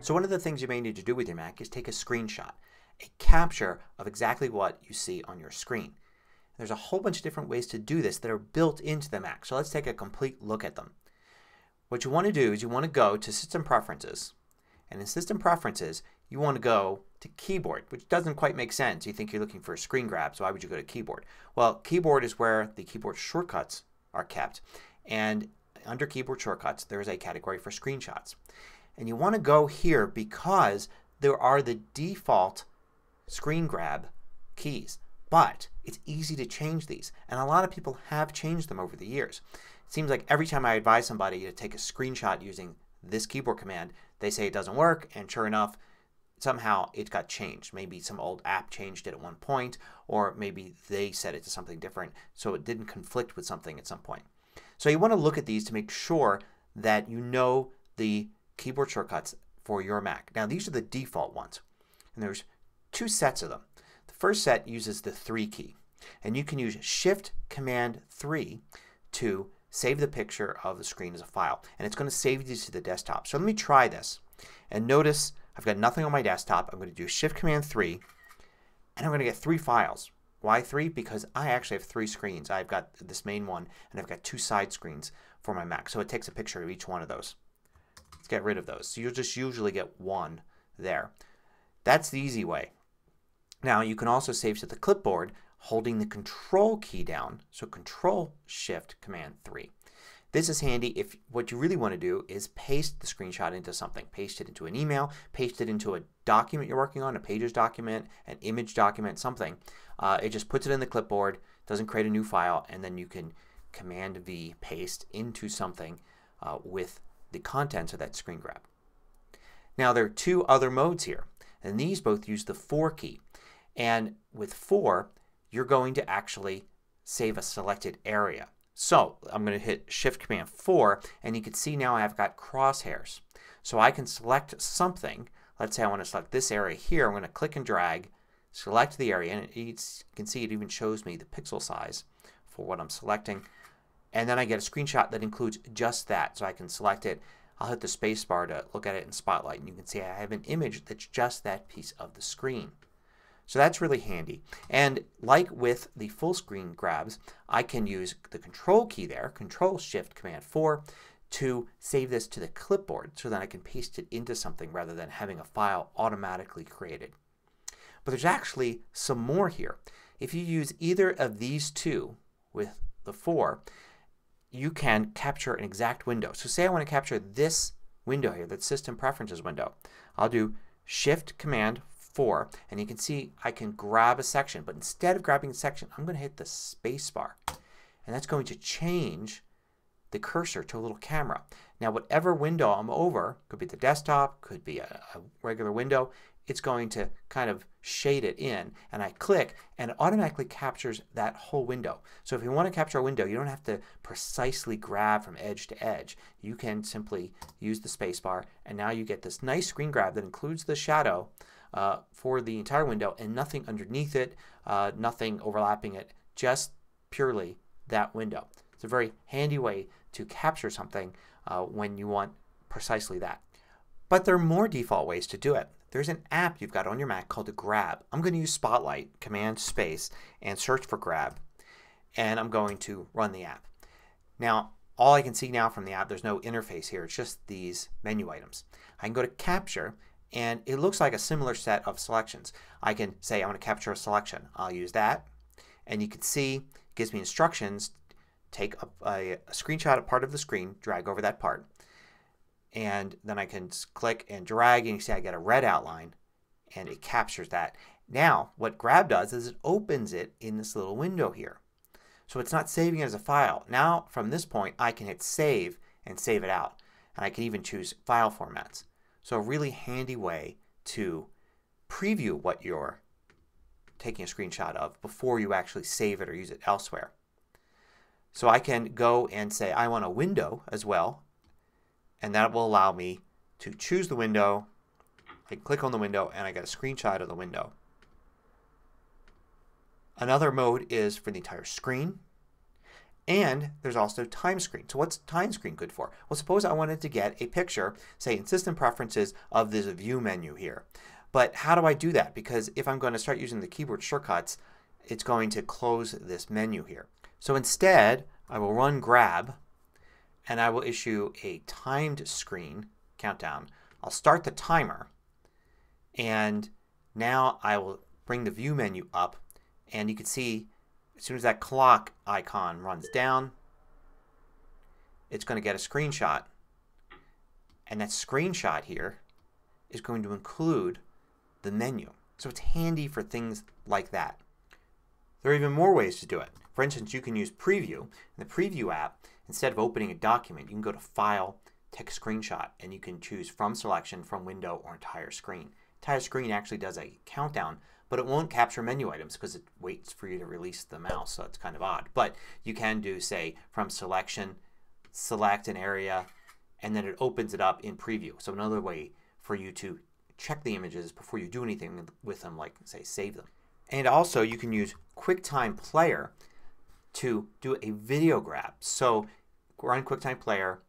So one of the things you may need to do with your Mac is take a screenshot, a capture of exactly what you see on your screen. There's a whole bunch of different ways to do this that are built into the Mac. So let's take a complete look at them. What you want to do is you want to go to System Preferences and in System Preferences you want to go to Keyboard which doesn't quite make sense. You think you're looking for a screen grab so why would you go to Keyboard? Well Keyboard is where the keyboard shortcuts are kept and under Keyboard Shortcuts there is a category for screenshots. And you want to go here because there are the default screen grab keys. But it's easy to change these and a lot of people have changed them over the years. It seems like every time I advise somebody to take a screenshot using this keyboard command they say it doesn't work and sure enough somehow it got changed. Maybe some old app changed it at one point or maybe they set it to something different so it didn't conflict with something at some point. So you want to look at these to make sure that you know the keyboard shortcuts for your Mac. Now these are the default ones and there's two sets of them. The first set uses the 3 key and you can use Shift Command 3 to save the picture of the screen as a file and it's going to save these to the desktop. So let me try this and notice I've got nothing on my desktop. I'm going to do Shift Command 3 and I'm going to get three files. Why three? Because I actually have three screens. I've got this main one and I've got two side screens for my Mac. So it takes a picture of each one of those Let's get rid of those. So you'll just usually get one there. That's the easy way. Now you can also save to the clipboard holding the control key down. So control shift command 3. This is handy if what you really want to do is paste the screenshot into something. Paste it into an email, paste it into a document you're working on, a pages document, an image document, something. Uh, it just puts it in the clipboard, doesn't create a new file, and then you can Command V paste into something uh, with the contents of that screen grab. Now there are two other modes here and these both use the 4 key. And with 4 you're going to actually save a selected area. So I'm going to hit Shift Command 4 and you can see now I've got crosshairs. So I can select something. Let's say I want to select this area here. I'm going to click and drag, select the area and you can see it even shows me the pixel size for what I'm selecting and then I get a screenshot that includes just that. So I can select it. I'll hit the spacebar to look at it in Spotlight and you can see I have an image that's just that piece of the screen. So that's really handy. And like with the full screen grabs I can use the control key there, control shift command 4 to save this to the clipboard so that I can paste it into something rather than having a file automatically created. But there's actually some more here. If you use either of these two with the 4 you can capture an exact window. So say I want to capture this window here, that System Preferences window. I'll do Shift Command 4 and you can see I can grab a section. But instead of grabbing a section I'm going to hit the space bar. And that's going to change the cursor to a little camera. Now whatever window I'm over, could be the desktop, could be a, a regular window, it's going to kind of shade it in and I click and it automatically captures that whole window. So if you want to capture a window you don't have to precisely grab from edge to edge. You can simply use the spacebar and now you get this nice screen grab that includes the shadow uh, for the entire window and nothing underneath it, uh, nothing overlapping it, just purely that window. It's a very handy way to capture something uh, when you want precisely that. But there are more default ways to do it. There's an app you've got on your Mac called Grab. I'm going to use Spotlight, Command Space, and search for Grab. And I'm going to run the app. Now all I can see now from the app, there's no interface here. It's just these menu items. I can go to Capture and it looks like a similar set of selections. I can say I want to capture a selection. I'll use that. And you can see it gives me instructions. Take a, a, a screenshot of part of the screen, drag over that part and then I can click and drag and you see I get a red outline and it captures that. Now what Grab does is it opens it in this little window here. So it's not saving it as a file. Now from this point I can hit save and save it out. And I can even choose file formats. So a really handy way to preview what you're taking a screenshot of before you actually save it or use it elsewhere. So I can go and say I want a window as well and that will allow me to choose the window. I click on the window and I get a screenshot of the window. Another mode is for the entire screen And there's also time screen. So what's time screen good for? Well suppose I wanted to get a picture, say in system preferences, of this view menu here. But how do I do that? Because if I'm going to start using the keyboard shortcuts it's going to close this menu here. So instead I will run grab and I will issue a timed screen countdown. I'll start the timer and now I will bring the view menu up and you can see as soon as that clock icon runs down it's going to get a screenshot and that screenshot here is going to include the menu. So it's handy for things like that. There are even more ways to do it. For instance you can use Preview. In the Preview app instead of opening a document you can go to File, take a screenshot and you can choose from selection, from window, or entire screen. Entire screen actually does a countdown but it won't capture menu items because it waits for you to release the mouse so it's kind of odd. But you can do say from selection, select an area, and then it opens it up in preview. So another way for you to check the images before you do anything with them like say save them. And also you can use QuickTime Player to do a video grab. So run QuickTime Player,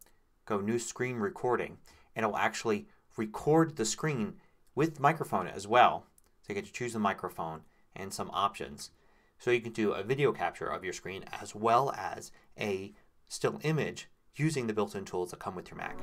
go new screen recording, and it will actually record the screen with microphone as well. So you get to choose the microphone and some options. So you can do a video capture of your screen as well as a still image using the built-in tools that come with your Mac.